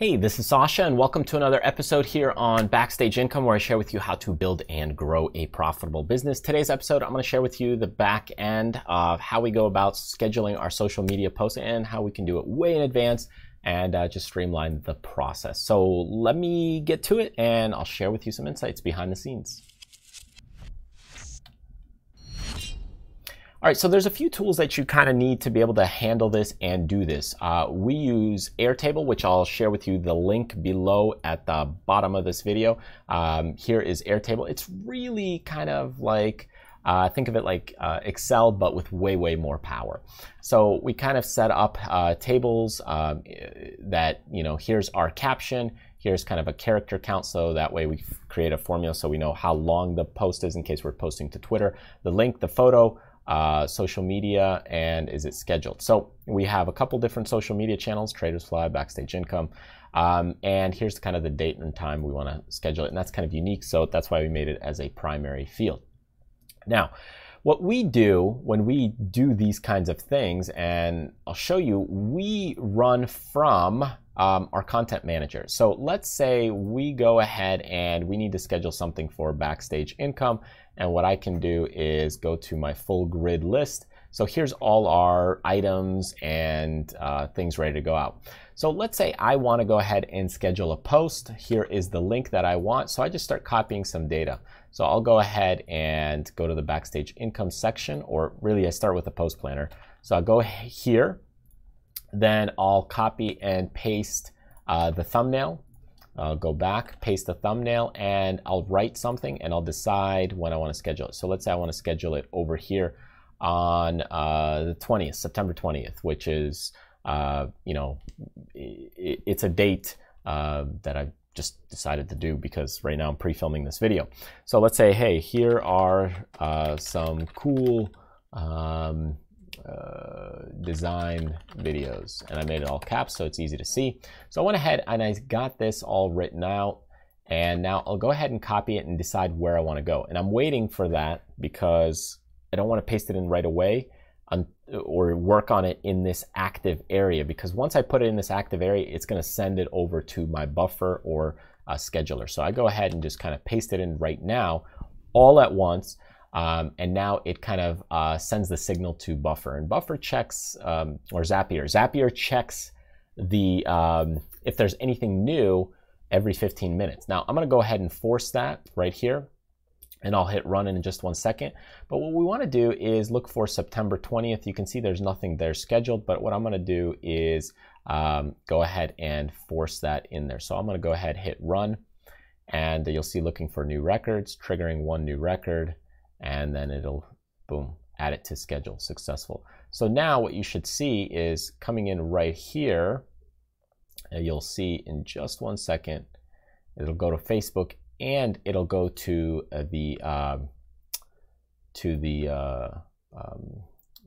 Hey, this is Sasha, and welcome to another episode here on Backstage Income, where I share with you how to build and grow a profitable business. Today's episode, I'm going to share with you the back end of how we go about scheduling our social media posts and how we can do it way in advance and uh, just streamline the process. So let me get to it, and I'll share with you some insights behind the scenes. All right, so there's a few tools that you kind of need to be able to handle this and do this. Uh, we use Airtable, which I'll share with you the link below at the bottom of this video. Um, here is Airtable. It's really kind of like, uh, think of it like uh, Excel, but with way, way more power. So we kind of set up uh, tables um, that, you know, here's our caption, here's kind of a character count so that way we create a formula so we know how long the post is in case we're posting to Twitter, the link, the photo, uh, social media, and is it scheduled? So we have a couple different social media channels, Tradersfly, Backstage Income, um, and here's kind of the date and time we want to schedule it, and that's kind of unique, so that's why we made it as a primary field. Now, what we do when we do these kinds of things, and I'll show you, we run from um, our content manager. So let's say we go ahead and we need to schedule something for backstage income. And what I can do is go to my full grid list. So here's all our items and uh, things ready to go out. So let's say I want to go ahead and schedule a post. Here is the link that I want. So I just start copying some data. So I'll go ahead and go to the backstage income section, or really I start with the post planner. So I'll go here then I'll copy and paste uh, the thumbnail. I'll go back, paste the thumbnail, and I'll write something and I'll decide when I want to schedule it. So let's say I want to schedule it over here on uh, the 20th, September 20th, which is, uh, you know, it, it's a date uh, that I've just decided to do because right now I'm pre-filming this video. So let's say, hey, here are uh, some cool um, uh, design videos and I made it all caps so it's easy to see. So I went ahead and I got this all written out and now I'll go ahead and copy it and decide where I want to go. And I'm waiting for that because I don't want to paste it in right away or work on it in this active area because once I put it in this active area, it's going to send it over to my buffer or scheduler. So I go ahead and just kind of paste it in right now all at once. Um, and now it kind of uh, sends the signal to Buffer. And Buffer checks, um, or Zapier, Zapier checks the um, if there's anything new every 15 minutes. Now I'm going to go ahead and force that right here. And I'll hit run in just one second. But what we want to do is look for September 20th. You can see there's nothing there scheduled. But what I'm going to do is um, go ahead and force that in there. So I'm going to go ahead, hit run. And you'll see looking for new records, triggering one new record and then it'll, boom, add it to schedule, successful. So now what you should see is coming in right here, you'll see in just one second, it'll go to Facebook and it'll go to uh, the, uh, to the uh, um,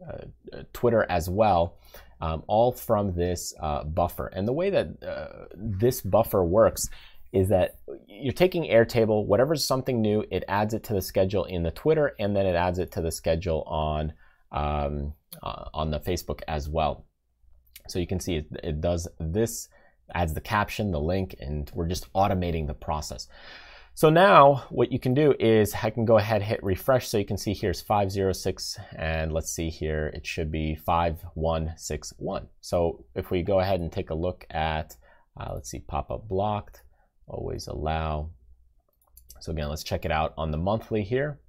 uh, Twitter as well, um, all from this uh, buffer. And the way that uh, this buffer works is that you're taking Airtable, whatever's something new, it adds it to the schedule in the Twitter, and then it adds it to the schedule on um, uh, on the Facebook as well. So you can see it, it does this, adds the caption, the link, and we're just automating the process. So now what you can do is I can go ahead hit refresh so you can see here's 506 and let's see here it should be 5161. So if we go ahead and take a look at uh, let's see pop-up blocked always allow. So again, let's check it out on the monthly here.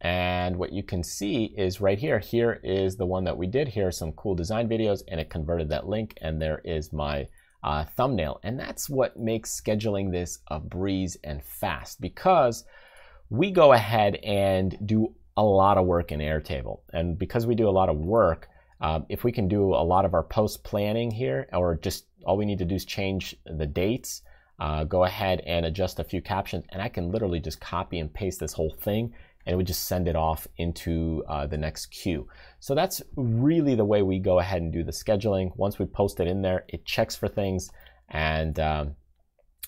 And what you can see is right here, here is the one that we did. Here are some cool design videos and it converted that link and there is my uh, thumbnail. And that's what makes scheduling this a breeze and fast because we go ahead and do a lot of work in Airtable. And because we do a lot of work, um, if we can do a lot of our post planning here, or just all we need to do is change the dates, uh, go ahead and adjust a few captions and I can literally just copy and paste this whole thing and it would just send it off into uh, the next queue. So that's really the way we go ahead and do the scheduling. Once we post it in there, it checks for things and um,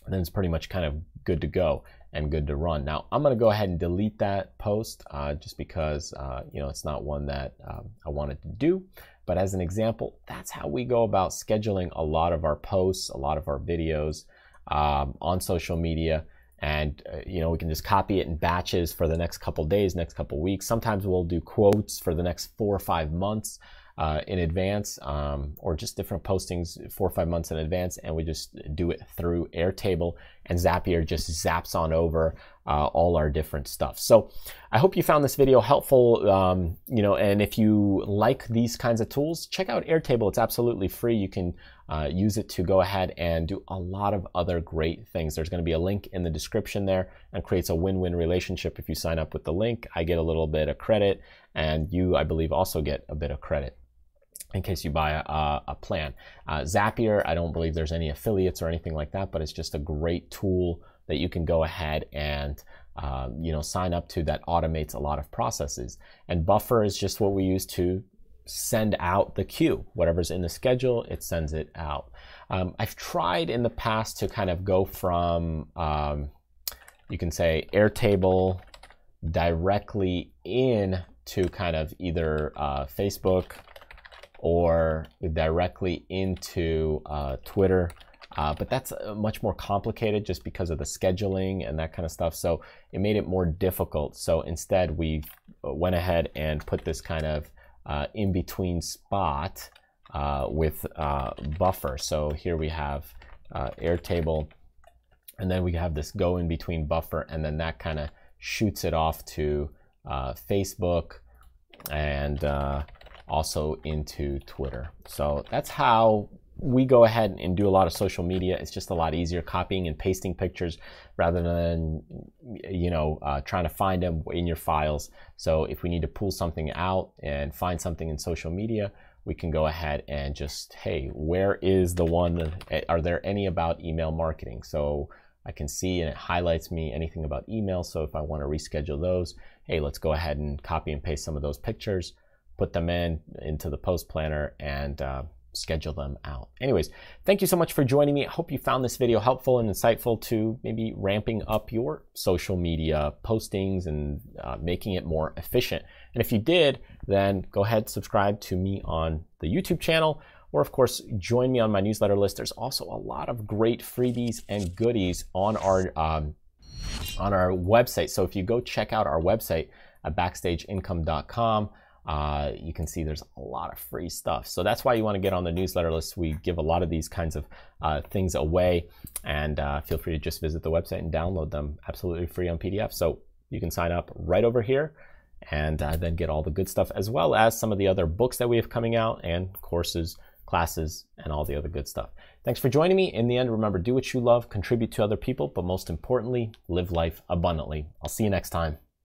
then it's pretty much kind of good to go and good to run. Now I'm gonna go ahead and delete that post uh, just because uh, you know it's not one that um, I wanted to do. But as an example, that's how we go about scheduling a lot of our posts, a lot of our videos um, on social media. And uh, you know we can just copy it in batches for the next couple days, next couple weeks. Sometimes we'll do quotes for the next four or five months uh, in advance um, or just different postings four or five months in advance and we just do it through Airtable and Zapier just zaps on over uh, all our different stuff. So I hope you found this video helpful, um, you know, and if you like these kinds of tools, check out Airtable. It's absolutely free. You can uh, use it to go ahead and do a lot of other great things. There's going to be a link in the description there and creates a win-win relationship. If you sign up with the link, I get a little bit of credit and you, I believe, also get a bit of credit in case you buy a, a plan. Uh, Zapier, I don't believe there's any affiliates or anything like that, but it's just a great tool that you can go ahead and um, you know sign up to that automates a lot of processes. And Buffer is just what we use to send out the queue. Whatever's in the schedule, it sends it out. Um, I've tried in the past to kind of go from um, you can say Airtable directly in to kind of either uh, Facebook or directly into uh, Twitter. Uh, but that's uh, much more complicated just because of the scheduling and that kind of stuff. So it made it more difficult. So instead, we uh, went ahead and put this kind of uh, in between spot uh, with buffer. So here we have Airtable, and then we have this go in between buffer, and then that kind of shoots it off to Facebook and also into Twitter. So that's how we go ahead and do a lot of social media. It's just a lot easier copying and pasting pictures rather than, you know, uh, trying to find them in your files. So if we need to pull something out and find something in social media, we can go ahead and just, hey, where is the one? Are there any about email marketing? So I can see and it highlights me anything about email. So if I want to reschedule those, hey, let's go ahead and copy and paste some of those pictures put them in into the post planner and uh, schedule them out. Anyways, thank you so much for joining me. I hope you found this video helpful and insightful to maybe ramping up your social media postings and uh, making it more efficient. And if you did, then go ahead, subscribe to me on the YouTube channel, or of course, join me on my newsletter list. There's also a lot of great freebies and goodies on our um, on our website. So if you go check out our website at backstageincome.com, uh, you can see there's a lot of free stuff. So that's why you want to get on the newsletter list. We give a lot of these kinds of uh, things away, and uh, feel free to just visit the website and download them absolutely free on PDF. So you can sign up right over here and uh, then get all the good stuff, as well as some of the other books that we have coming out and courses, classes, and all the other good stuff. Thanks for joining me. In the end, remember do what you love, contribute to other people, but most importantly, live life abundantly. I'll see you next time.